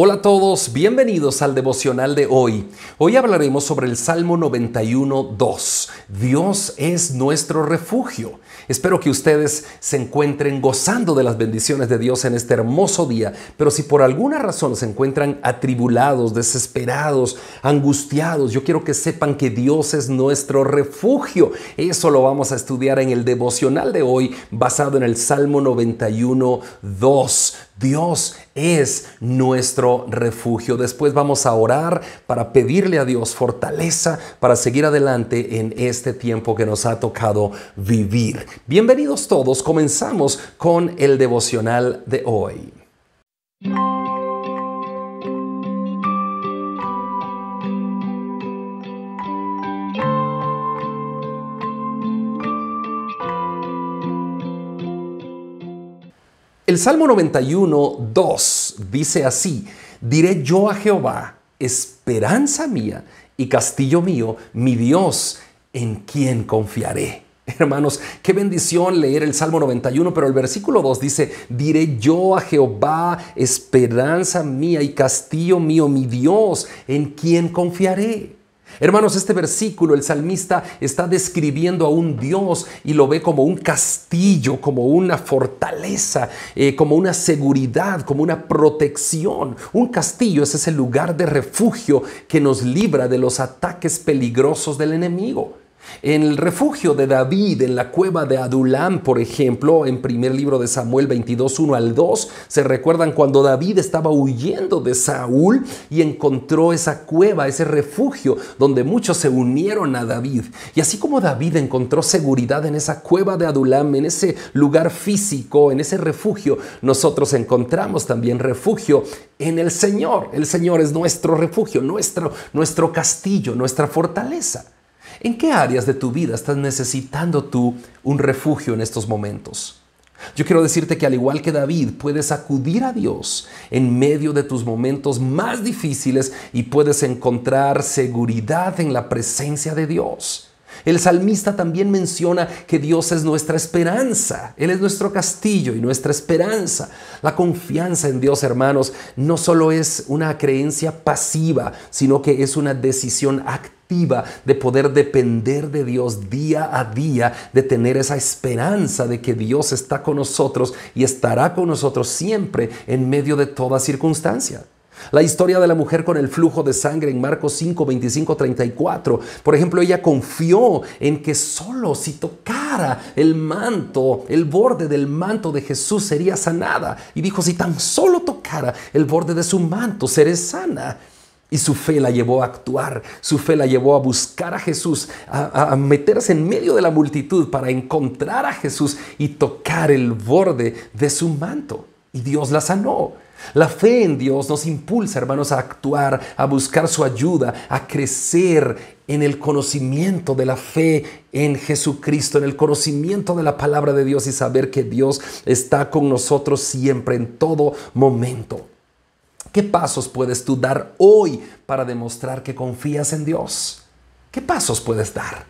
Hola a todos, bienvenidos al devocional de hoy. Hoy hablaremos sobre el Salmo 91.2. Dios es nuestro refugio. Espero que ustedes se encuentren gozando de las bendiciones de Dios en este hermoso día, pero si por alguna razón se encuentran atribulados, desesperados, angustiados, yo quiero que sepan que Dios es nuestro refugio. Eso lo vamos a estudiar en el devocional de hoy basado en el Salmo 91.2. Dios es nuestro refugio. Después vamos a orar para pedirle a Dios fortaleza para seguir adelante en este tiempo que nos ha tocado vivir. Bienvenidos todos, comenzamos con el devocional de hoy. Salmo 91, 2 dice así, diré yo a Jehová, esperanza mía y castillo mío, mi Dios, en quien confiaré. Hermanos, qué bendición leer el Salmo 91, pero el versículo 2 dice, diré yo a Jehová, esperanza mía y castillo mío, mi Dios, en quien confiaré. Hermanos, este versículo el salmista está describiendo a un Dios y lo ve como un castillo, como una fortaleza, eh, como una seguridad, como una protección. Un castillo es ese lugar de refugio que nos libra de los ataques peligrosos del enemigo. En el refugio de David, en la cueva de Adulam, por ejemplo, en primer libro de Samuel 22, 1 al 2, se recuerdan cuando David estaba huyendo de Saúl y encontró esa cueva, ese refugio, donde muchos se unieron a David. Y así como David encontró seguridad en esa cueva de Adulam, en ese lugar físico, en ese refugio, nosotros encontramos también refugio en el Señor. El Señor es nuestro refugio, nuestro, nuestro castillo, nuestra fortaleza. ¿En qué áreas de tu vida estás necesitando tú un refugio en estos momentos? Yo quiero decirte que al igual que David, puedes acudir a Dios en medio de tus momentos más difíciles y puedes encontrar seguridad en la presencia de Dios. El salmista también menciona que Dios es nuestra esperanza, Él es nuestro castillo y nuestra esperanza. La confianza en Dios, hermanos, no solo es una creencia pasiva, sino que es una decisión activa de poder depender de Dios día a día, de tener esa esperanza de que Dios está con nosotros y estará con nosotros siempre en medio de toda circunstancia. La historia de la mujer con el flujo de sangre en Marcos 5, 25, 34. Por ejemplo, ella confió en que solo si tocara el manto, el borde del manto de Jesús sería sanada. Y dijo, si tan solo tocara el borde de su manto, seré sana. Y su fe la llevó a actuar, su fe la llevó a buscar a Jesús, a, meterse en medio de la multitud para encontrar a Jesús y tocar el borde de su manto. Y Dios la sanó. La fe en Dios nos impulsa, hermanos, a actuar, a buscar su ayuda, a crecer en el conocimiento de la fe en Jesucristo, en el conocimiento de la palabra de Dios y saber que Dios está con nosotros siempre, en todo momento. ¿Qué pasos puedes tú dar hoy para demostrar que confías en Dios? ¿Qué pasos puedes dar?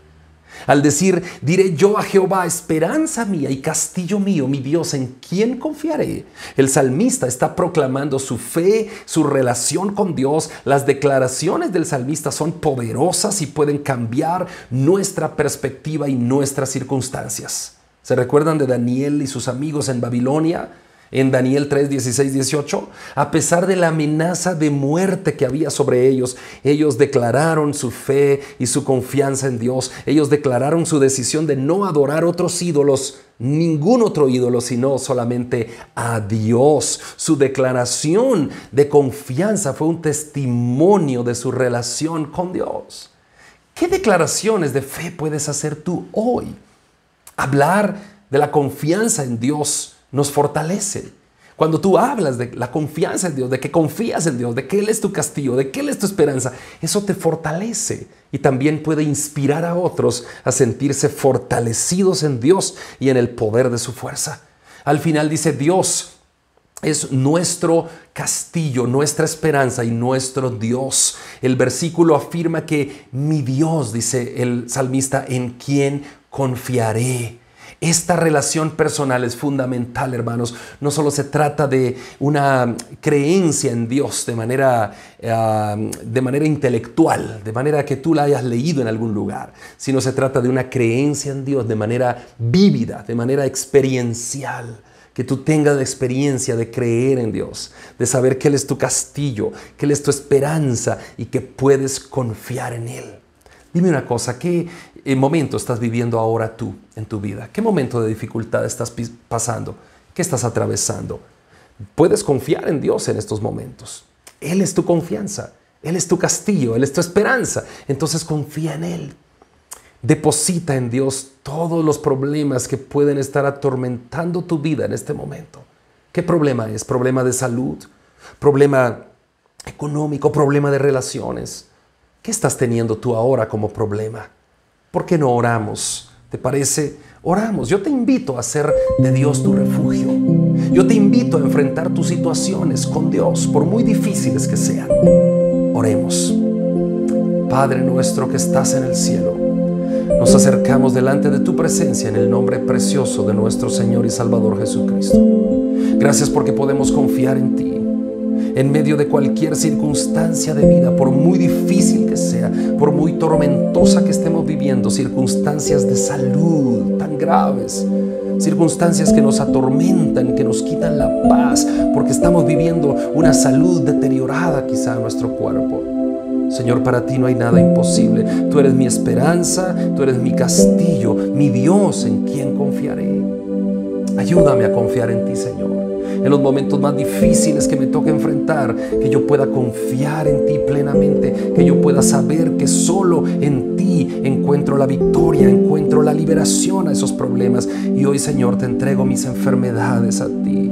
Al decir, diré yo a Jehová, esperanza mía y castillo mío, mi Dios, ¿en quién confiaré? El salmista está proclamando su fe, su relación con Dios. Las declaraciones del salmista son poderosas y pueden cambiar nuestra perspectiva y nuestras circunstancias. ¿Se recuerdan de Daniel y sus amigos en Babilonia? En Daniel 3, 16, 18, a pesar de la amenaza de muerte que había sobre ellos, ellos declararon su fe y su confianza en Dios. Ellos declararon su decisión de no adorar otros ídolos, ningún otro ídolo, sino solamente a Dios. Su declaración de confianza fue un testimonio de su relación con Dios. ¿Qué declaraciones de fe puedes hacer tú hoy? Hablar de la confianza en Dios nos fortalece. Cuando tú hablas de la confianza en Dios, de que confías en Dios, de que Él es tu castillo, de que Él es tu esperanza, eso te fortalece y también puede inspirar a otros a sentirse fortalecidos en Dios y en el poder de su fuerza. Al final dice Dios, es nuestro castillo, nuestra esperanza y nuestro Dios. El versículo afirma que mi Dios, dice el salmista, en quien confiaré. Esta relación personal es fundamental, hermanos. No solo se trata de una creencia en Dios de manera, de manera intelectual, de manera que tú la hayas leído en algún lugar, sino se trata de una creencia en Dios de manera vívida, de manera experiencial que tú tengas la experiencia de creer en Dios, de saber que Él es tu castillo, que Él es tu esperanza y que puedes confiar en Él. Dime una cosa, ¿qué momento estás viviendo ahora tú en tu vida? ¿Qué momento de dificultad estás pasando? ¿Qué estás atravesando? Puedes confiar en Dios en estos momentos. Él es tu confianza, Él es tu castillo, Él es tu esperanza. Entonces confía en Él. Deposita en Dios todos los problemas que pueden estar atormentando tu vida en este momento. ¿Qué problema es? ¿Problema de salud? ¿Problema económico? ¿Problema de relaciones? ¿Qué estás teniendo tú ahora como problema? ¿Por qué no oramos? ¿Te parece? Oramos. Yo te invito a ser de Dios tu refugio. Yo te invito a enfrentar tus situaciones con Dios, por muy difíciles que sean. Oremos. Padre nuestro que estás en el cielo, nos acercamos delante de tu presencia en el nombre precioso de nuestro Señor y Salvador Jesucristo. Gracias porque podemos confiar en ti en medio de cualquier circunstancia de vida, por muy difícil que sea, por muy tormentosa que estemos viviendo, circunstancias de salud tan graves, circunstancias que nos atormentan, que nos quitan la paz, porque estamos viviendo una salud deteriorada quizá en nuestro cuerpo. Señor, para ti no hay nada imposible. Tú eres mi esperanza, tú eres mi castillo, mi Dios en quien confiaré. Ayúdame a confiar en ti, Señor en los momentos más difíciles que me toque enfrentar, que yo pueda confiar en ti plenamente, que yo pueda saber que solo en ti encuentro la victoria, encuentro la liberación a esos problemas. Y hoy, Señor, te entrego mis enfermedades a ti.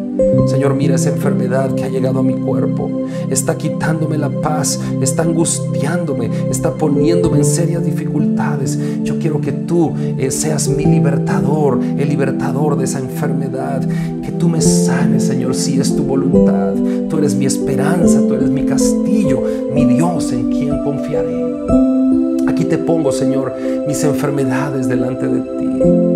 Señor, mira esa enfermedad que ha llegado a mi cuerpo. Está quitándome la paz, está angustiándome, está poniéndome en serias dificultades. Yo quiero que tú eh, seas mi libertador, el libertador de esa enfermedad. Que tú me sanes, Señor, si es tu voluntad. Tú eres mi esperanza, tú eres mi castillo, mi Dios en quien confiaré. Aquí te pongo, Señor, mis enfermedades delante de ti.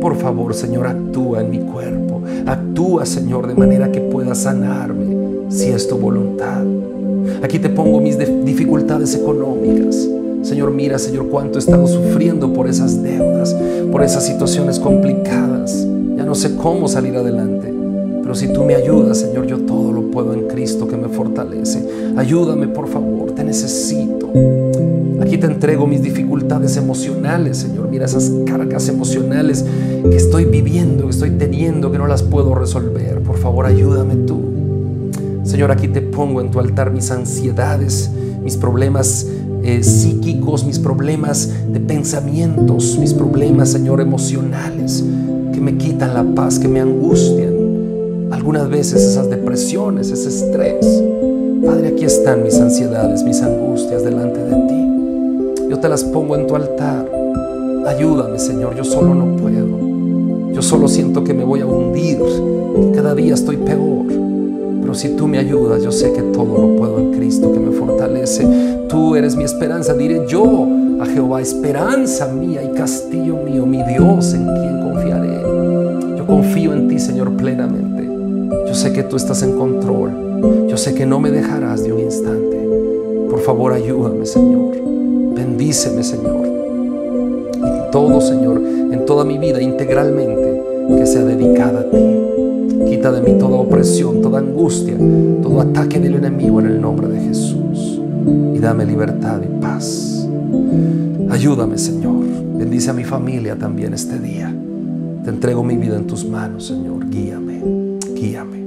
Por favor, Señor, actúa en mi cuerpo. Actúa, Señor, de manera que pueda sanarme, si es tu voluntad. Aquí te pongo mis dificultades económicas. Señor, mira, Señor, cuánto he estado sufriendo por esas deudas, por esas situaciones complicadas. Ya no sé cómo salir adelante. Pero si tú me ayudas, Señor, yo todo lo puedo en Cristo que me fortalece. Ayúdame, por favor, te necesito. Aquí te entrego mis dificultades emocionales, Señor. Mira esas cargas emocionales que estoy viviendo, que estoy teniendo, que no las puedo resolver. Por favor, ayúdame tú. Señor, aquí te pongo en tu altar mis ansiedades, mis problemas eh, psíquicos, mis problemas de pensamientos, mis problemas, Señor, emocionales, que me quitan la paz, que me angustian. Algunas veces esas depresiones, ese estrés. Padre, aquí están mis ansiedades, mis angustias delante de ti. Yo te las pongo en tu altar. Ayúdame, Señor, yo solo no puedo. Yo solo siento que me voy a hundir, que cada día estoy peor. Pero si tú me ayudas, yo sé que todo lo puedo en Cristo que me fortalece. Tú eres mi esperanza. Diré yo a Jehová, esperanza mía y castillo mío, mi Dios en quien confiaré. Yo confío en ti, Señor, plenamente. Yo sé que tú estás en control. Yo sé que no me dejarás de un instante. Por favor, ayúdame, Señor. Bendíceme, Señor. Y todo, Señor, en toda mi vida integralmente, que sea dedicada a ti. Quita de mí toda opresión, toda angustia, todo ataque del enemigo en el nombre de Jesús. Y dame libertad y paz. Ayúdame, Señor. Bendice a mi familia también este día. Te entrego mi vida en tus manos, Señor. Guíame, guíame.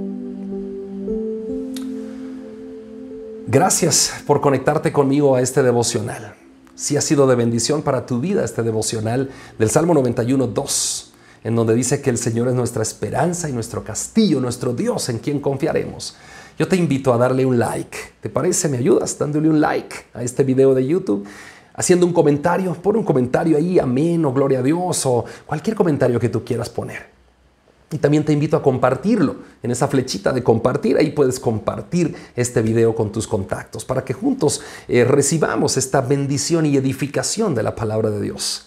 Gracias por conectarte conmigo a este devocional. Si ha sido de bendición para tu vida este devocional del Salmo 91, 2, en donde dice que el Señor es nuestra esperanza y nuestro castillo, nuestro Dios en quien confiaremos. Yo te invito a darle un like. ¿Te parece? ¿Me ayudas dándole un like a este video de YouTube? Haciendo un comentario, pon un comentario ahí, amén o gloria a Dios o cualquier comentario que tú quieras poner. Y también te invito a compartirlo. En esa flechita de compartir, ahí puedes compartir este video con tus contactos para que juntos eh, recibamos esta bendición y edificación de la palabra de Dios.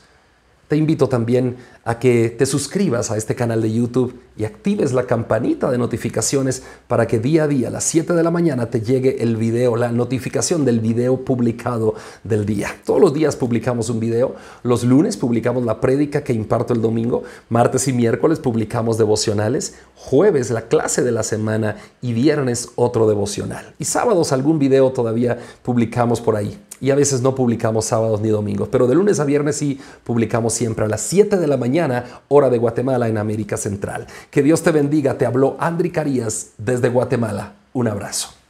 Te invito también a que te suscribas a este canal de YouTube y actives la campanita de notificaciones para que día a día a las 7 de la mañana te llegue el video, la notificación del video publicado del día. Todos los días publicamos un video. Los lunes publicamos la prédica que imparto el domingo. Martes y miércoles publicamos devocionales. Jueves la clase de la semana y viernes otro devocional. Y sábados algún video todavía publicamos por ahí y a veces no publicamos sábados ni domingos, pero de lunes a viernes sí publicamos siempre a las 7 de la hora de Guatemala en América Central. Que Dios te bendiga, te habló Andri Carías desde Guatemala. Un abrazo.